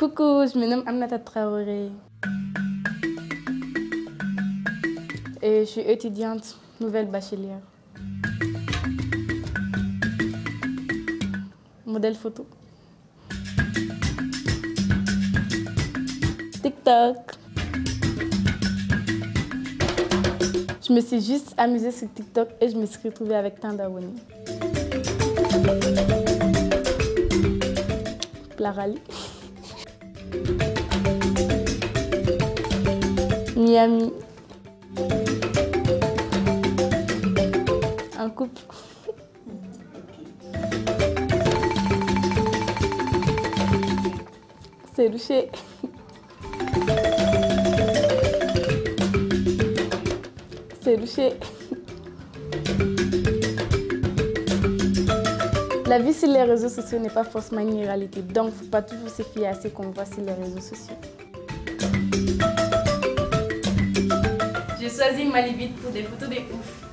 Coucou, je me nomme Aminata Traoré. Et je suis étudiante, nouvelle bachelière. Modèle photo. TikTok. Je me suis juste amusée sur TikTok et je me suis retrouvée avec tant d'abonnés. Plarali. Miami. Un couple. C'est louché. C'est louché. La vie sur les réseaux sociaux n'est pas forcément une réalité, donc il ne faut pas toujours se fier à ce qu'on voit sur les réseaux sociaux. J'ai choisi Malibit pour des photos de ouf.